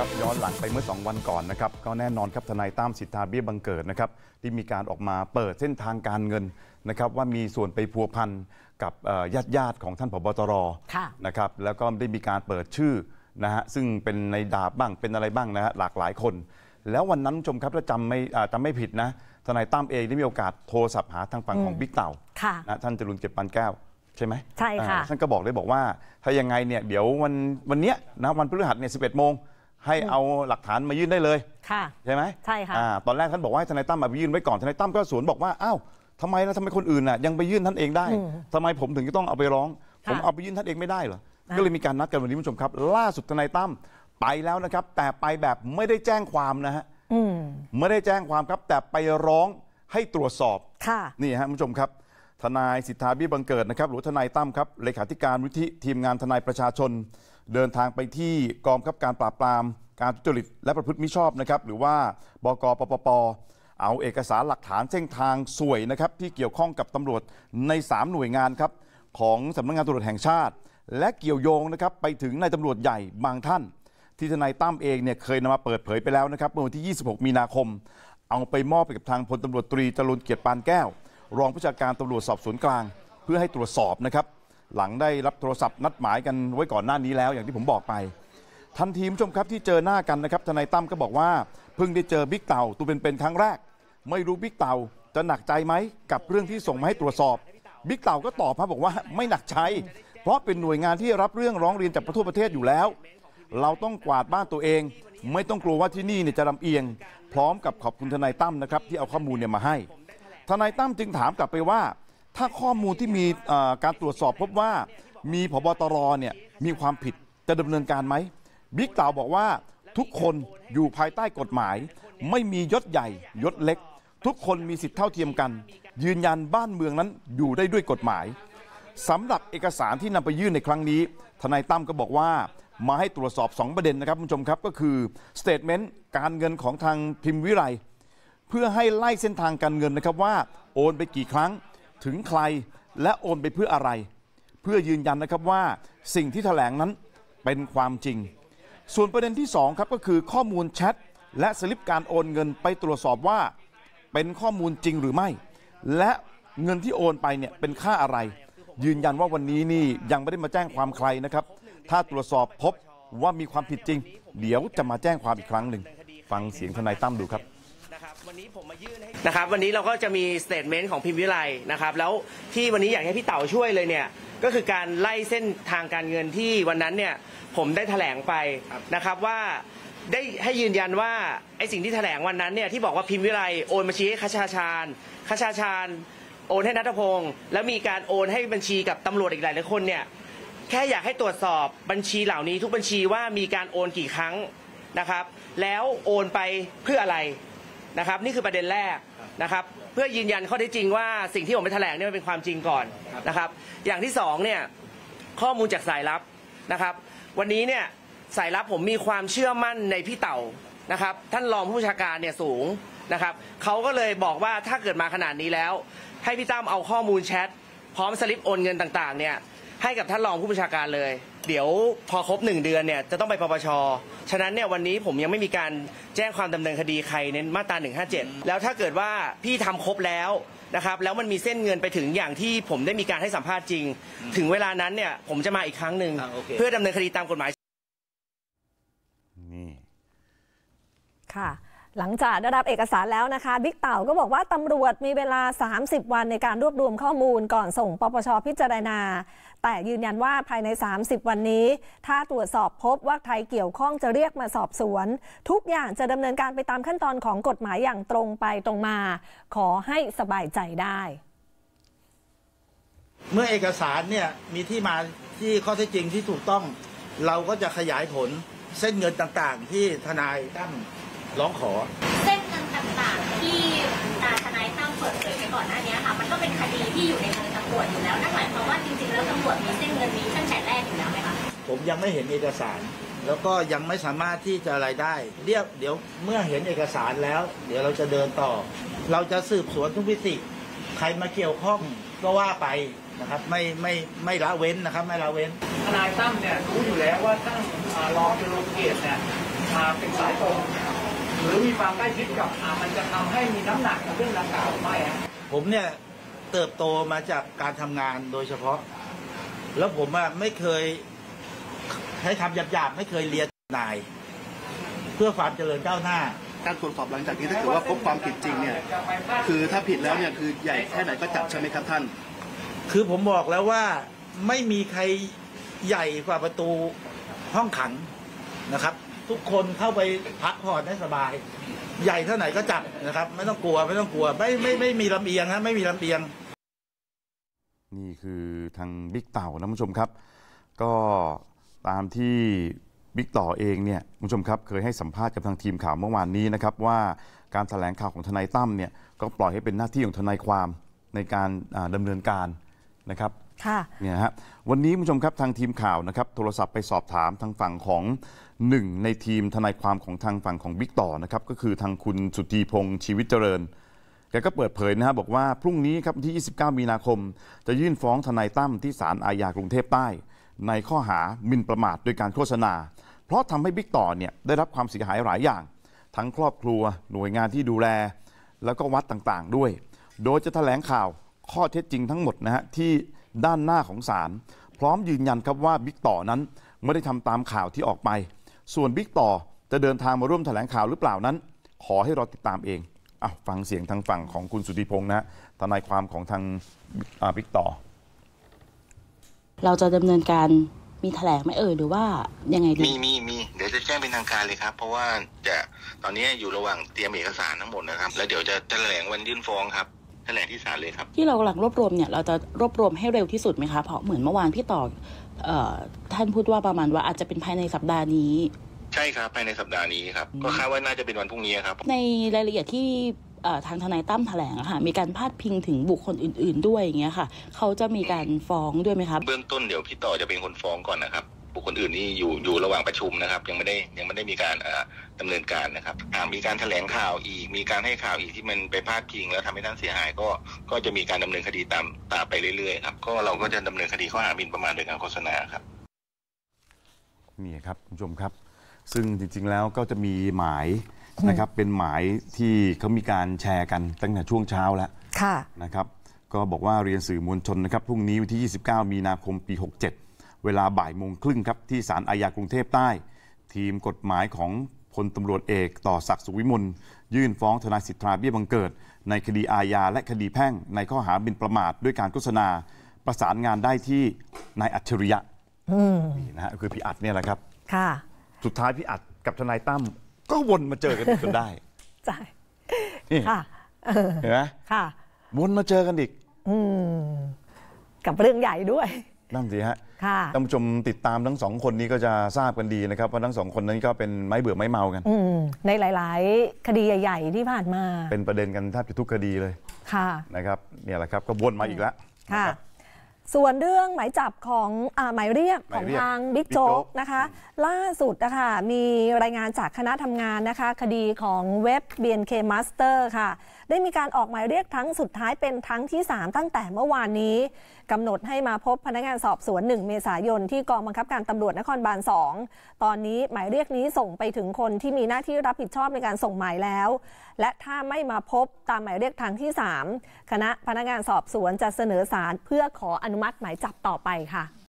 ครับย้อนหลังไปเมื่อ 2 วันก่อนนะครับก็แน่นอนครับทนายตั้มสิทธาเบี้ยบังเกิดนะครับที่มีการออกมาเปิดเส้นทางการเงินนะครับว่ามีส่วนไปพัวพันกับญาติญาติๆของท่านผบตรค่ะนะครับแล้วก็ได้มีการเปิดชื่อนะฮะซึ่งเป็นในดาบบ้างเป็นอะไรบ้างนะฮะหลากหลายคน แล้ววันนั้นคุณผู้ชมครับถ้าจำไม่อ่าจำไม่ผิดนะทนายตั้มเองได้มีโอกาสโทรศัพท์หาทางฝั่งของบิ๊กเต่าค่ะนะท่านจรุนเก็บปันแก้วใช่ไหมใช่ค่ะอ่าท่านก็บอกเลยบอกว่าถ้ายังไงเนี่ยเดี๋ยววันวันเนี้ยนะวันพฤหัสเนี่ยสิโมง ให้เอาหลักฐานมายื่นได้เลยค่ะใช่ไหมใช่ค่ะอ่าตอนแรกท่านบอกว่าให้ทนายตั้มมาไปยื่นไว้ก่อนทนายตั้มก็สวนบอกว่าอ้าวทำไมแล้วทำไมคนอื่นน่ะยังไปยื่นท่านเองได้ทำไมผมถึงจะต้องเอาไปร้องค่ะผมเอาไปยื่นท่านเองไม่ได้เหรออะก็เลยมีการนัดกันวันนี้คุณผู้ชมครับ ล่าสุดทนายตั้มไปแล้วนะครับ แต่ไปแบบไม่ได้แจ้งความนะฮะอืมไม่ได้แจ้งความครับ แต่ไปร้องให้ตรวจสอบค่ะนี่ฮะคุณผู้ชมครับ ทนายสิทธาเบี้ยบังเกิดนะครับหรือทนายตั้มครับเลขาธิการวิธิทีมงานทนายประชาชน เดินทางไปที่กองบังคับการปราบปราม การทุจริตและประพฤติมิชอบนะครับหรือว่าบกปปปเอาเอกสารหลักฐานเส้นทางสวยนะครับที่เกี่ยวข้องกับตำรวจใน 3 หน่วยงานครับของสำนักงานตำรวจแห่งชาติ และเกี่ยวโยงนะครับไปถึงนายตำรวจใหญ่บางท่าน ที่ทนายตั้มเองเนี่ยเคยนำมาเปิดเผยไปแล้วนะครับเมื่อวันที่ 26 มีนาคม เอาไปมอบไปกับทางพลตำรวจตรีจรูญเกียรติปานแก้ว รองผู้บัญชาการตำรวจสอบสวนกลาง เพื่อให้ตรวจสอบนะครับ หลังได้รับโทรศัพท์นัดหมายกันไว้ก่อนหน้านี้แล้วอย่างที่ผมบอกไป ทันทีคุณผู้ชมครับที่เจอหน้ากันนะครับทนายตั้มก็บอกว่าเพิ่งได้เจอบิ๊กเต่าตัวเป็นๆครั้งแรก ไม่รู้บิ๊กเต่าจะหนักใจไหมกับเรื่องที่ส่งมาให้ตรวจสอบบิ๊กเต่าก็ตอบมาบอกว่าไม่หนักใจ เพราะเป็นหน่วยงานที่รับเรื่องร้องเรียนจากทั่วประเทศอยู่แล้ว เราต้องกวาดบ้านตัวเอง ไม่ต้องกลัวว่าที่นี่เนี่ยจะลำเอียง พร้อมกับขอบคุณทนายตั้มนะครับที่เอาข้อมูลเนี่ยมาให้ ทนายตั้มจึงถามกลับไปว่า ถ้าข้อมูลที่มีการตรวจสอบพบว่ามีพบตรเนี่ยมีความผิดจะดำเนินการไหมบิ๊กเต่าบอกว่าทุกคนอยู่ภายใต้กฎหมาย ไม่มียศใหญ่ยศเล็ก ทุกคนมีสิทธิเท่าเทียมกัน ยืนยันบ้านเมืองนั้นอยู่ได้ด้วยกฎหมายสำหรับเอกสารที่นำไปยื่นในครั้งนี้ ทนายตั้มก็บอกว่ามาให้ตรวจสอบ 2 ประเด็นนะครับคุณผู้ชมครับก็คือสเต t เมนต์การเงินของทางพิมพ์วิไลเพื่อให้ไล่เส้นทางการเงินนะครับว่าโอนไปกี่ครั้ง ถึงใครและโอนไปเพื่ออะไร เพื่อยืนยันนะครับว่าสิ่งที่แถลงนั้นเป็นความจริง ส่วนประเด็นที่2ครับก็คือข้อมูลแชทและสลิปการโอนเงินไปตรวจสอบว่า เป็นข้อมูลจริงหรือไม่ และเงินที่โอนไปเนี่ยเป็นค่าอะไร ยืนยันว่าวันนี้นี่ยังไม่ได้มาแจ้งความใครนะครับ ถ้าตรวจสอบพบว่ามีความผิดจริง เดี๋ยวจะมาแจ้งความอีกครั้งหนึ่งฟังเสียงทนายตั้มดูครับ นะครับวันนี้ผมมายื่นให้นะครับวันนี้เราก็จะมีสเตทเมนต์ของพิมพ์วิไลนะครับแล้วที่วันนี้อยากให้พี่เต๋าช่วยเลยเนี่ยก็คือการไล่เส้นทางการเงินที่วันนั้นเนี่ยผมได้แถลงไปนะครับว่าได้ให้ยืนยันว่าไอ้สิ่งที่แถลงวันนั้นเนี่ยที่บอกว่าพิมพ์วิไลโอนบัญชีให้คชาชาญคชาชาญโอนให้นัทพงศ์แล้วมีการโอนให้บัญชีกับตำรวจอีกหลายหลายคนเนี่ยแค่อยากให้ตรวจสอบบัญชีเหล่านี้ทุกบัญชีว่ามีการโอนกี่ครั้งนะครับ แล้วโอนไปเพื่ออะไร นะครับนี่คือประเด็นแรกนะครับเพื่อยืนยันข้อเท็จจริงว่าสิ่งที่ผมไปแถลงเนี่ยมันเป็นความจริงก่อนนะครับอย่างที่สองเนี่ยข้อมูลจากสายลับนะครับวันนี้เนี่ยสายลับผมมีความเชื่อมั่นในพี่เต่านะครับท่านรองผู้บัญชาการเนี่ยสูงนะครับเขาก็เลยบอกว่าถ้าเกิดมาขนาดนี้แล้ว ให้พี่ตั้มเอาข้อมูลแชทพร้อมสลิปโอนเงินต่างๆเนี่ยให้กับท่านรองผู้บัญชาการเลย เดี๋ยวพอครบหนึ่งเดือนเนี่ยจะต้องไปปปช ฉะนั้นเนี่ยวันนี้ผมยังไม่มีการแจ้งความดำเนินคดีใครในมาตรา 157 แล้วถ้าเกิดว่าพี่ทำครบแล้วนะครับแล้วมันมีเส้นเงินไปถึงอย่างที่ผมได้มีการให้สัมภาษณ์จริง ถึงเวลานั้นเนี่ยผมจะมาอีกครั้งหนึ่งอ่าโอเค เพื่อดำเนินคดีตามกฎหมาย นี่ ค่ะ หลังจากได้รับเอกสารแล้วนะคะบิ๊กเต่าก็บอกว่าตำรวจมีเวลา 30 วันในการรวบรวมข้อมูลก่อนส่งปปชพิจารณา แต่ยืนยันว่าภายใน 30 วันนี้ ถ้าตรวจสอบพบว่าใครเกี่ยวข้องจะเรียกมาสอบสวน ทุกอย่างจะดำเนินการไปตามขั้นตอนของกฎหมายอย่างตรงไปตรงมา ขอให้สบายใจได้ เมื่อเอกสารเนี่ยมีที่มาที่ข้อเท็จจริงที่ถูกต้อง เราก็จะขยายผลเส้นเงินต่างๆ ที่ทนายตั้ม ร้องขอ เส้นเงินต่างๆที่ตาทนายตั้มเปิดเผยไปก่อนหน้านี้ค่ะ มันก็เป็นคดีที่อยู่ในมือตำรวจอยู่แล้วนั่นหมายความว่าจริงๆแล้วตำรวจมีเส้นเงินนี้ตั้งแต่แรกอยู่แล้วไหมคะผมยังไม่เห็นเอกสาร แล้วก็ยังไม่สามารถที่จะอะไรได้ เรียกเดี๋ยวเมื่อเห็นเอกสารแล้ว เดี๋ยวเราจะเดินต่อ เราจะสืบสวนทุกวิติใครมาเกี่ยวข้องก็ว่าไปนะครับไม่ไม่ไม่ละเว้นนะครับไม่ละเว้นทนายตั้มเนี่ยรู้อยู่แล้วว่าตั้งอ่ารองจรุงเกียรติเนี่ยอ่าเป็นสายตรงหรือมี ความใกล้ชิดกับอ่ามันจะทำให้มีน้ำหนักกับเรื่องดังกล่าวหรือไม่ฮะผมเนี่ยเติบโตมาจากการทำงานโดยเฉพาะ แล้วผมอะไม่เคยใช้คำหยาบๆไม่เคยเรียนนาย เพื่อความเจริญก้าวหน้าการตรวจสอบหลังจากนี้ถ้าเกิดว่าพบความผิดจริงเนี่ย คือถ้าผิดแล้วเนี่ยคือใหญ่แค่ไหนก็จับใช่ไหมครับท่าน คือผมบอกแล้วว่าไม่มีใครใหญ่กว่าประตูห้องขังนะครับ ทุกคนเข้าไปพักผ่อนได้สบาย ใหญ่เท่าไหนก็จับนะครับ ไม่ต้องกลัวไม่ต้องกลัว ไม่ไม่ไม่มีลำเอียงฮะไม่มีลำเอียง นี่คือทางบิ๊กเต่านะคุณผู้ชมครับ ก็ตามที่บิ๊กต่อเองเนี่ยคุณผู้ชมครับเคยให้สัมภาษณ์กับทางทีมข่าวเมื่อวานนี้นะครับว่าการแถลงข่าวของทนายตั้มเนี่ยก็ปล่อยให้เป็นหน้าที่ของทนายความในการอ่าดำเนินการนะครับค่ะเนี่ยฮะวันนี้คุณผู้ชมครับทางทีมข่าวนะครับโทรศัพท์ไปสอบถามทางฝั่งของ หนึ่งในทีมทนายความของทางฝั่งของบิ๊กต่อนะครับก็คือทางคุณสุธีพงศ์ชีวิตเจริญแกก็เปิดเผยนะฮะบอกว่าพรุ่งนี้ครับที่ 29 มีนาคม จะยื่นฟ้องทนายตั้มที่ศาลอาญากรุงเทพใต้ ในข้อหาหมิ่นประมาทโดยการโฆษณา เพราะทำให้บิ๊กต่อเนี่ยได้รับความเสียหายหลายอย่าง ทั้งครอบครัวหน่วยงานที่ดูแล แล้วก็วัดต่างๆด้วย โดยจะแถลงข่าวข้อเท็จจริงทั้งหมดนะฮะที่ด้านหน้าของศาลพร้อมยืนยันครับว่าบิ๊กต่อนั้นไม่ได้ทำตามข่าวที่ออกไป ส่วนบิ๊กต่อจะเดินทางมาร่วมแถลงข่าวหรือเปล่านั้น ขอให้รอติดตามเองอ้าวฟังเสียงทางฝั่งของคุณสุธิพงษ์นะฮะทนายความของทางอ่าบิ๊กต่อ เราจะดำเนินการมีแถลงไหมเอ่ยหรือว่ายังไงดีมีมีมีเดี๋ยวจะแจ้งเป็นทางการเลยครับ เพราะว่าจะตอนนี้อยู่ระหว่างเตรียมเอกสารทั้งหมดนะครับ แล้วเดี๋ยวจะแถลงวันยื่นฟ้องครับแถลงที่ศาลเลยครับ ที่เรากำลังรวบรวมเนี่ยเราจะรวบรวมให้เร็วที่สุดไหมคะเพราะเหมือนเมื่อวานพี่ต่อเอ่อ ท่านพูดว่าประมาณว่าอาจจะเป็นภายในสัปดาห์นี้ ใช่ครับภายในสัปดาห์นี้ครับก็คาดว่าน่าจะเป็นวันพรุ่งนี้ครับ ในรายละเอียดที่เอ่อทางทนายตั้มแถลงอะค่ะมีการพาดพิงถึงบุคคลอื่น ๆ ด้วยอย่างเงี้ยค่ะ เขาจะมีการฟ้องด้วยไหมคะเบื้องต้นเดี๋ยวพี่ต่อจะเป็นคนฟ้องก่อนนะครับ บุคคลอื่นนี่อยู่อยู่ระหว่างประชุมนะครับ ยังไม่ได้ยังไม่ได้มีการเอ่อ ดำเนินการนะครับหากมีการแถลงข่าวอีก มีการให้ข่าวอีกที่มันไปพาดพิง แล้วทำให้ท่านเสียหายก็ก็จะมีการดำเนินคดีตามตามไปเรื่อยๆครับก็เราก็จะดำเนินคดีข้อหาหมิ่นประมาทโดยการโฆษณาครับนี่ครับคุณผู้ชมครับ ซึ่งจริงๆแล้วก็จะมีหมายนะครับเป็นหมายที่เขามีการแชร์กันตั้งแต่ช่วงเช้าแล้วค่ะนะครับก็บอกว่าเรียนสื่อมวลชนนะครับพรุ่งนี้วันที่ 29 มีนาคมปี 67 เวลาบ่ายโมงครึ่งครับที่ศาลอาญากรุงเทพใต้ ทีมกฎหมายของ พลตำรวจเอกต่อศักดิ์สุขวิมลยื่นฟ้องทนายสิทธาเบี้ยบังเกิด ในคดีอาญาและคดีแพ่ง ในข้อหาหมิ่นประมาทด้วยการโฆษณา ประสานงานได้ที่นายอัจฉริยะนี่นะฮะคือพี่อัดเนี่ยแหละครับค่ะ สุดท้ายพี่อัดกับทนายตั้มก็วนมาเจอกันอีกจนได้ใช่นี่ค่ะเออเห็นไหมค่ะ วนมาเจอกันอีกอืมกับเรื่องใหญ่ด้วย นั่นสิฮะค่ะท่านผู้ชมติดตามทั้งสองคนนี้ก็จะทราบกันดีนะครับว่าทั้งสองคนนั้นก็เป็นไม้เบื่อไม้เมากันอืมในหลาย ๆ คดีใหญ่ๆที่ผ่านมา เป็นประเด็นกันแทบจะทุกคดีเลยค่ะนะครับเนี่ยแหละครับก็วนมาอีกแล้วค่ะนะครับ ส่วนเรื่องหมายจับของอาหมายเรียกหขมาอยงเรียกทางบิ๊กบิ๊กโจ๊โจ๊กกนะคะ ล่าสุดนะคะมีรายงานจากคณะทำงานนะคะ คดีของเว็บ BNK Master ค่ะ ได้มีการออกหมายเรียกครั้งสุดท้ายเป็นครั้งที่ 3 ตั้งแต่เมื่อวานนี้กำหนดให้มาพบพนักงานสอบสวน 1 เมษายน ที่กองบังคับการตำรวจนครบาล 2 ตอนนี้หมายเรียกนี้ส่งไปถึงคนที่มีหน้าที่รับผิดชอบในการส่งหมายแล้ว และถ้าไม่มาพบตามหมายเรียกครั้งที่ 3 คณะพนักงานสอบสวนจะเสนอศาลเพื่อขออนุมัติหมายจับต่อไปค่ะ